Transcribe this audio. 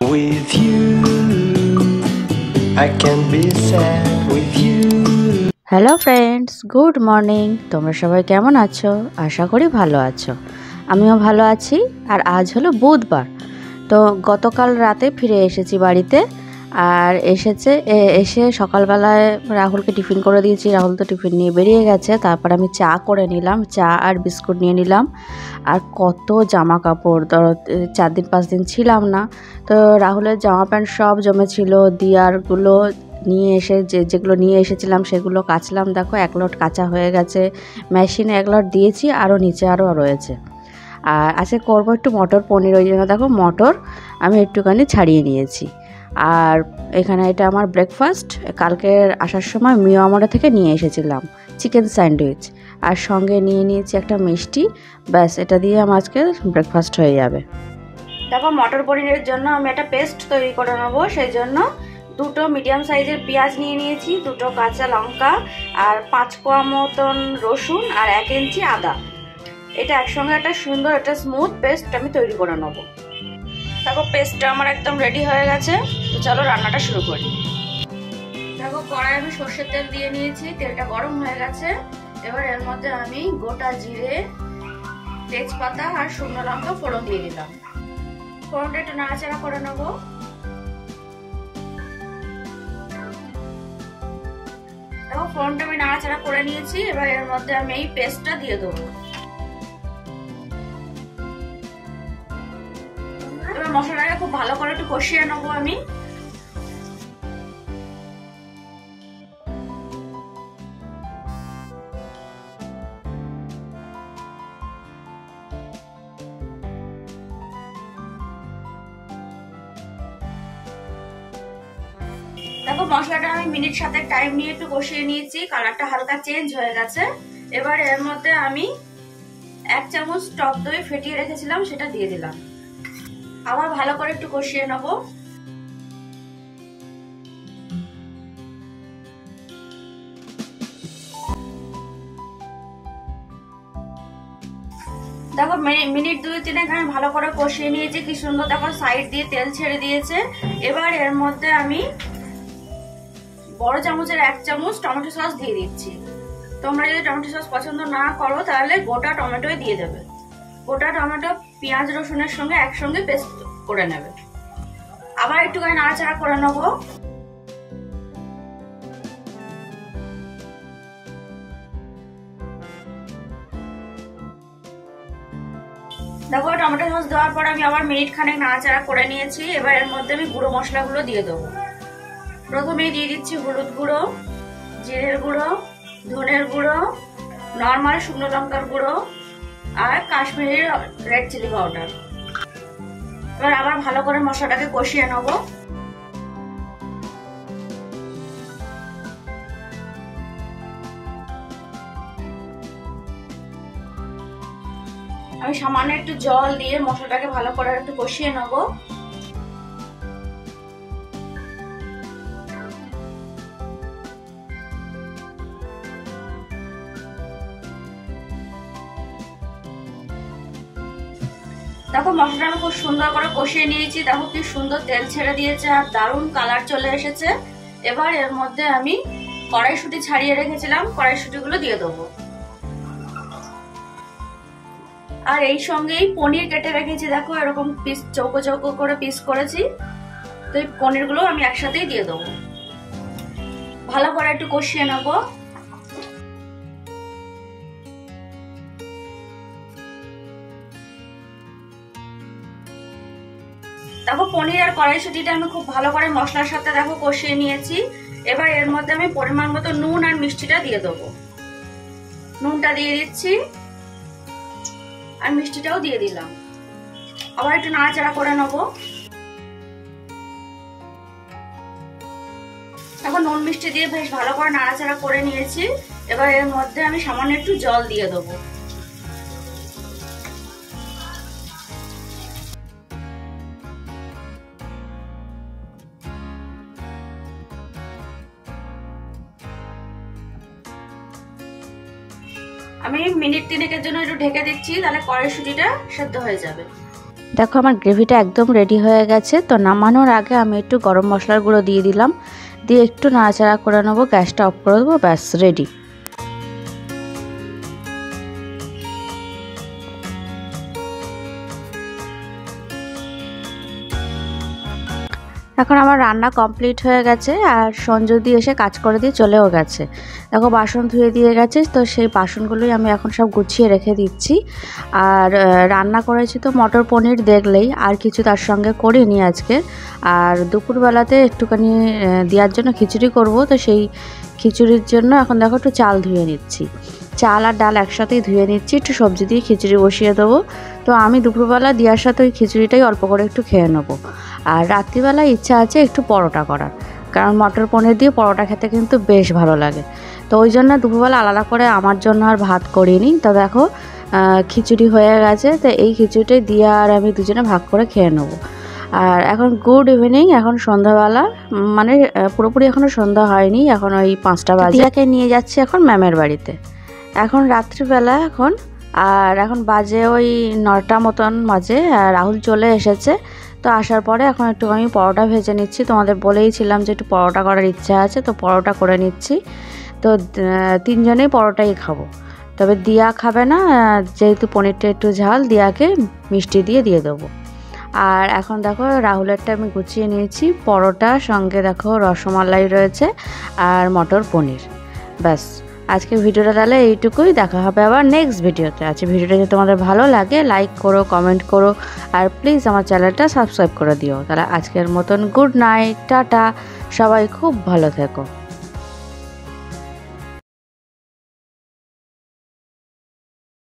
With you, I can be sad with you. Hello friends good morning তোমরা সবাই কেমন আছো? আশা করি ভালো আছো। আমিও ভালো আছি। আর আজ হলো বুধবার। তো গতকাল রাতে ফিরে এসেছি বাড়িতে। আর এসেছে এসে সকালবেলায় রাহুলকে টিফিন করে দিয়েছি। রাহুল তো টিফিন নিয়ে বেরিয়ে গেছে। তারপর আমি চা করে নিলাম, চা আর বিস্কুট নিয়ে নিলাম। আর কত জামা কাপড় ধরো চার দিন, পাঁচ দিন ছিলাম না। তো রাহুলের জামা প্যান্ট সব জমেছিল, দিয়ারগুলো নিয়ে এসে, যে, যেগুলো নিয়ে এসেছিলাম সেগুলো কাচলাম। দেখো, এক লট কাঁচা হয়ে গেছে। মেশিনে এক লট দিয়েছি আরও নিচে আরও রয়েছে। আর আজকে করব একটু মটর পনির, ওই জন্য দেখো মটর আমি একটুখানি ছাড়িয়ে নিয়েছি। আর এখানে এটা আমার ব্রেকফাস্ট কালকের আসার সময় আমরা থেকে নিয়ে এসেছিলাম চিকেন স্যান্ডউইচ আর সঙ্গে নিয়ে নিয়েছি একটা মিষ্টি। ব্যাস, এটা দিয়ে আমার আজকে ব্রেকফাস্ট হয়ে যাবে। দেখো মটর পনিরের জন্য আমি একটা পেস্ট তৈরি করে নেব। সেই জন্য দুটো মিডিয়াম সাইজের পেঁয়াজ নিয়ে নিয়েছি, দুটো কাঁচা লঙ্কা আর পাঁচ কোয়া মতন রসুন আর এক ইঞ্চি আদা। এটা একসঙ্গে একটা সুন্দর, একটা স্মুথ পেস্ট আমি তৈরি করে নেব। দেখো, পেস্টটা আমার একদম রেডি হয়ে গেছে। তো চলো রান্নাটা শুরু করি। দেখো, কড়াই আমি সর্ষের তেল দিয়ে নিয়েছি, তেলটা গরম হয়ে গেছে। এবার এর মধ্যে আমি গোটা জিরে, তেজপাতা আর শুকনো লঙ্কা ফোড়ন দিয়ে দিলাম। ফোড়নটা একটু নাড়াচাড়া করে নেব। দেখো, ফোড়নটা আমি নাড়াচাড়া করে নিয়েছি। এবার এর মধ্যে আমি এই পেস্টটা দিয়ে দেবো। এবার মশলাটাকে খুব ভালো করে একটু কষিয়ে নেব আমি। দেখো, মশলাটা আমি মিনিট সাথে টাইম নিয়ে একটু কষিয়ে নিয়েছি। কালারটা হালকা চেঞ্জ হয়ে গেছে। এবার এর মধ্যে আমি এক চামচ টক দই ফেটিয়ে রেখেছিলাম, সেটা দিয়ে দিলাম। আবার ভালো করে একটু কষিয়ে নেব। দেখো মিনিট দুই তিনেক আমি ভালো করে কষিয়ে নিয়েছি, কি সুন্দর দেখো সাইড দিয়ে তেল ছেড়ে দিয়েছে। এবার এর মধ্যে আমি বড় চামচের এক চামচ টমেটো সস দিয়ে দিচ্ছি। তোমরা যদি টমেটো সস পছন্দ না করো, তাহলে গোটা টমেটোই দিয়ে দেবে। গোটা টমেটো পেঁয়াজ রসুনের সঙ্গে একসঙ্গে পেস্ট করে নেবে। আবার একটুখানি নাড়াচাড়া করে নেব। দেখো, টমেটো সস দেওয়ার পর আমি আবার মিনিট খানেক নাড়াচাড়া করে নিয়েছি। এবার এর মধ্যে আমি গুঁড়ো মশলাগুলো দিয়ে দেবো। প্রথমেই দিয়ে দিচ্ছি হলুদ গুঁড়ো, জিরের গুঁড়ো, ধনের গুঁড়ো, নর্মাল শুকনো লঙ্কার গুঁড়ো আর কাশ্মীরি রেড চিলি পাউডার এবার আবার ভালো করে মশলাটাকে কষিয়ে নেব। আমি সামান্য একটু জল দিয়ে মশলাটাকে ভালো করে একটু কষিয়ে নেব। দেখো, মশলাটা আমি খুব সুন্দর করে কষিয়ে নিয়েছি। দেখো কি সুন্দর তেল ছেড়ে দিয়েছে আর দারুণ কালার চলে এসেছে। এবার এর মধ্যে আমি কড়াইশুটি ছাড়িয়ে রেখেছিলাম। কড়াইশুটিগুলো দিয়ে দেবো। আর এই সঙ্গেই পনির কেটে রেখেছি। দেখো, এরকম পিস চৌকো চৌকো করে পিস করেছি। তো এই পনিরগুলো আমি একসাথেই দিয়ে দেবো। ভালো করে একটু কষিয়ে নেব। দেখো, পনির আর কড়াইশুটিটা আমি খুব ভালো করে মশলার সাথে দেখো কষিয়ে নিয়েছি। এবার এর মধ্যে আমি পরিমাণ মতো নুন আর মিষ্টিটা দিয়ে দেবো। নুনটা দিয়ে দিচ্ছি আর মিষ্টিটাও দিয়ে দিলাম। আবার একটু নাড়াচাড়া করে নেব। এখন নুন, মিষ্টি দিয়ে বেশ ভালো করে নাড়াচাড়া করে নিয়েছি। এবার এর মধ্যে আমি সামান্য একটু জল দিয়ে দেবো। আমি মিনিট তিনেকের জন্য একটু ঢেকে দিচ্ছি, তাহলে কড়াইশুটিটা সেদ্ধ হয়ে যাবে। দেখো, আমার গ্রেভিটা একদম রেডি হয়ে গেছে। তো নামানোর আগে আমি একটু গরম মশলার গুঁড়ো দিয়ে দিলাম। দিয়ে একটু নাড়াচাড়া করে নেব, গ্যাসটা অফ করে দেবো, ব্যাস রেডি এখন আমার রান্না কমপ্লিট হয়ে গেছে আর সঞ্জুদি এসে কাজ করে দিয়ে চলেও গেছে। দেখো, বাসন ধুয়ে দিয়ে গেছে, তো সেই বাসনগুলোই আমি এখন সব গুছিয়ে রেখে দিচ্ছি। আর রান্না করেছি তো মটর পনির দেখলেই, আর কিছু তার সঙ্গে করিনি আজকে। আর দুপুরবেলাতে একটুখানি দেওয়ার জন্য খিচুড়ি করব, তো সেই খিচুড়ির জন্য এখন দেখো একটু চাল ধুয়ে নিচ্ছি। চাল আর ডাল একসাথেই ধুয়ে নিচ্ছি, একটু সবজি দিয়ে খিচুড়ি বসিয়ে দেবো। তো আমি দুপুরবেলা দেওয়ার সাথে ওই খিচুড়িটাই অল্প করে একটু খেয়ে নেব। আর রাত্রিবেলা ইচ্ছা আছে একটু পরোটা করার, কারণ মটর পনির দিয়ে পরোটা খেতে কিন্তু বেশ ভালো লাগে। তো ওই জন্য দুপুরবেলা আলাদা করে আমার জন্য আর ভাত করিনি। তো দেখো খিচুড়ি হয়ে গেছে, তো এই খিচুড়িটাই দিয়ে আর আমি দুজনে ভাগ করে খেয়ে নেব। আর এখন গুড ইভিনিং, এখন সন্ধ্যাবেলা মানে পুরোপুরি এখনও সন্ধ্যা হয়নি, এখন ওই পাঁচটা বাজে। নিয়ে যাচ্ছি এখন ম্যামের বাড়িতে। এখন রাত্রিবেলা এখন, আর এখন বাজে ওই নটা মতন বাজে রাহুল চলে এসেছে। তো আসার পরে এখন একটু আমি পরোটা ভেজে নিচ্ছি। তোমাদের বলেইছিলাম যে একটু পরোটা করার ইচ্ছা আছে, তো পরোটা করে নিচ্ছি। তো তিনজনেই পরোটাই খাব। তবে দিয়া খাবে না, যেহেতু পনিরটা একটু ঝাল, দিয়াকে মিষ্টি দিয়ে দিয়ে দেবো। আর এখন দেখো, রাহুলেরটা আমি গুছিয়ে নিয়েছি। পরোটা সঙ্গে দেখো রসমালাই রয়েছে আর মটর পনির। ব্যাস। আজকে ভিডিওটা তাহলে এইটুকুই। দেখা হবে আবার নেক্সট ভিডিওতে। আছে ভিডিওটা যদি তোমাদের ভালো লাগে লাইক করো কমেন্ট করো, আর প্লিজ আমার চ্যানেলটা সাবস্ক্রাইব করে দিও। তাহলে আজকের মতন গুড নাইট টাটা। সবাই খুব ভালো থেকো।